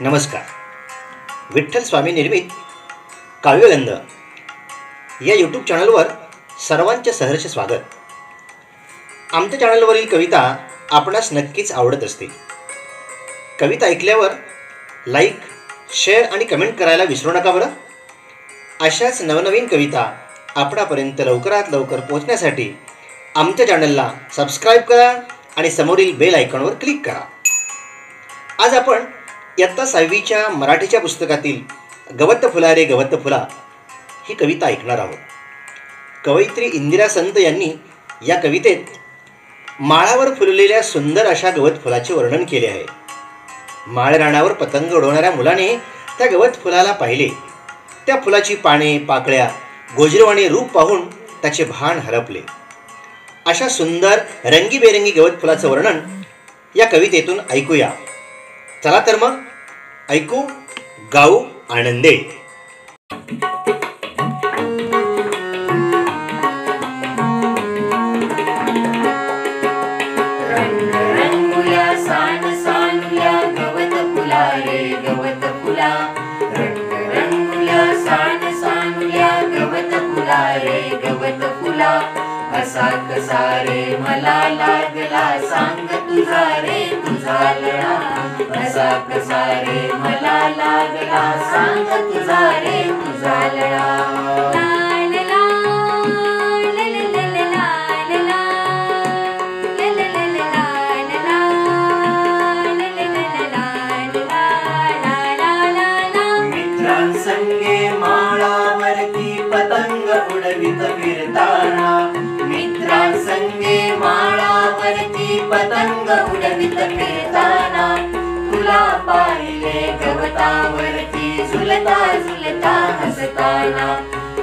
नमस्कार. विठ्ठल स्वामी निर्मित काव्यगंध या यूट्यूब चॅनलवर सर्वांचे सहर्ष स्वागत. आमच्या चॅनलवरील कविता आपणास नक्कीच आवडत असतील. कविता ऐकल्यावर लाईक शेअर आणि कमेंट करायला विसरू नका बरं. अशाच नवनवीन कविता आपणापर्यंत लवकरात लवकर पोहोचण्यासाठी आमच्या चॅनलला सबस्क्राईब करा आणि समोरील बेल आयकॉनवर क्लिक करा. आज आपण इयत्ता सहावीच्या मराठीच्या पुस्तकातील गवत फुला रे गवत फुला ही कविता ऐकणार आहोत. कवयित्री इंदिरा संत यांनी या कवितेत माळावर फुललेल्या सुंदर अशा गवत फुलाचे वर्णन केले आहे. माळरानावर पतंग उडवणाऱ्या मुलाने त्या गवत फुलाला पाहिले. त्या फुलाची पाने पाकळ्या गोजरवाणी रूप पाहून त्याचे भान हरपले. अशा सुंदर रंगीबेरंगी गवत फुलाचं वर्णन या कवितेतून ऐकूया. चला तर मग ऐकू गाऊ आनंदे. असा कसा रे मला लागला सांग तुझा रे तुझा लळा असा कसा रे मला लागला सांग तुझा रे तुझा लळा मित्रांसंगे माळावरती पतंग उडवित पतंग उडवित फिरताना तुला पाहिले गवतावरती झुलता झुलता हसताना।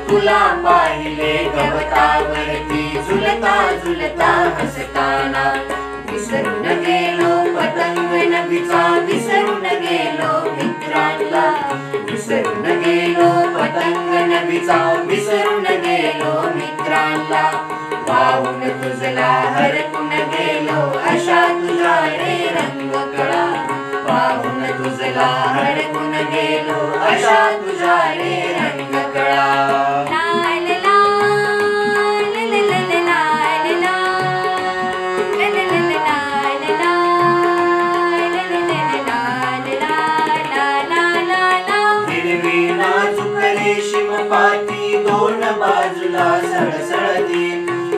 तुला पाहिले गवतावरती झुलता झुलता हसताना। विसरून गेलो पतंग नदीचा विसरून गेलो मित्रांना विसरून गेलो पतंग नदीचा विसरून गेलो मित्रांना पाहून तुझला गेलो अशा तुझा रे रंग हिरवी नाजूक रेशीम पाती दोन बाजूला सळसळती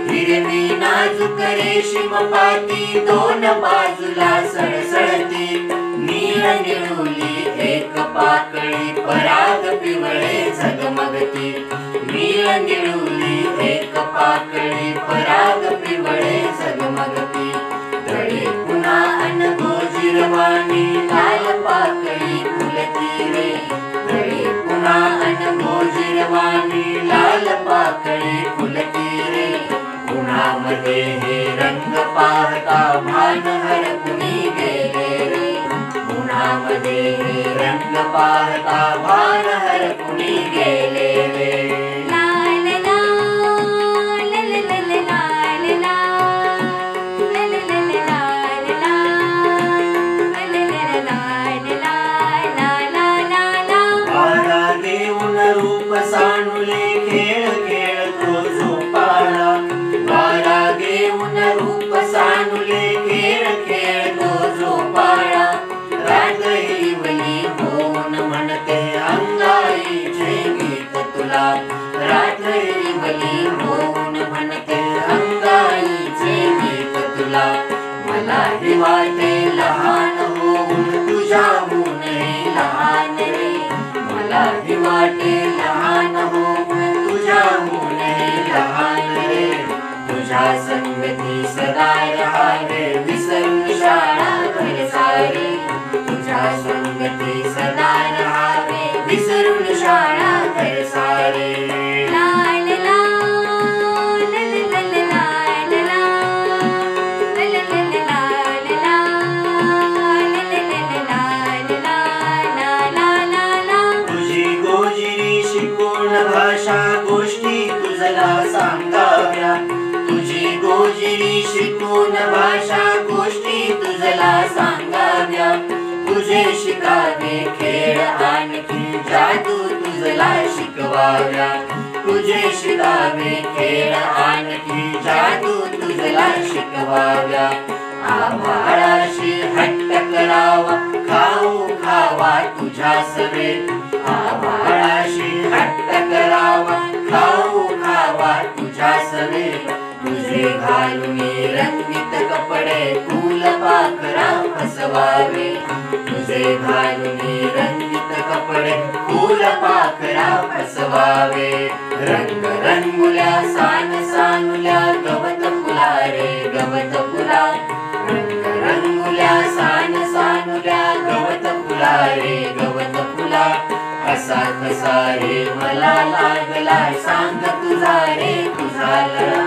हिरवी नाजूक रेशीम पाती दोन बाजूला सळसळती नीळ निळुली एक पराग पिवळे झगमगती. नीळ निळुली, एक पाकळी पराग पिवळे झगमगती. तळे पुन्हा अन गोजिरवाणी लाल पाकळी फुलती रे. तळे पुन्हा अन गोजिरवाणी लाल पाकळी फुलती रे. उन्हामध्ये हे रंग पाहता भान हरपुनी गेले रे? उन्हामध्ये हे रंग पाहता भान हरपुनी गेले। वाटे लहान होऊन तुझ्याहून लहान रे. मला ही वाटे लहान होऊन तुझ्याहून लहान रे. तुझ्या संगती सदा रहावे. सांगाव्या. तुझी गोजिरी शिकून भाषा गोष्टी तुझला सांगाव्या. तुझे शिकावे खेळ आणखी जादू तुझला शिकवाव्या. तुझे शिकावे खेळ आणखी जादू तुझला शिकवाव्या. आभाळाशी हट्ट करावा खाऊ खावा तुझ्या सवे. आभाळाशी हट्ट करावा तुझ्या तुझे घालून रंगीत कपडे, फूल पाखरा फसवावे। तुझे घालून रंगीत कपडे, फूल पाखरा फसवावे। रंग रंगुल्या सान सानुल्या गवत फुलारे गवत फुला। रंग रंगुल्या सान सानुल्या गवत फुला कसा रे मला लागलाय. सांग तुझा रे तुझा लळा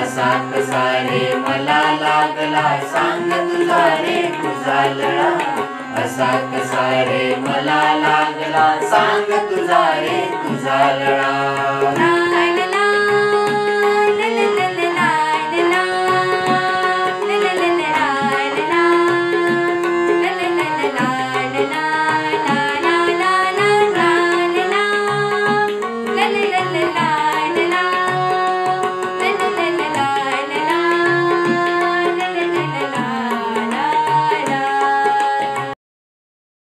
असा कसा रे मला लागलाय. सांग तुझा रे तुझा लळा असा कसा रे मला लागला सांग तुझा रे तुझा लळा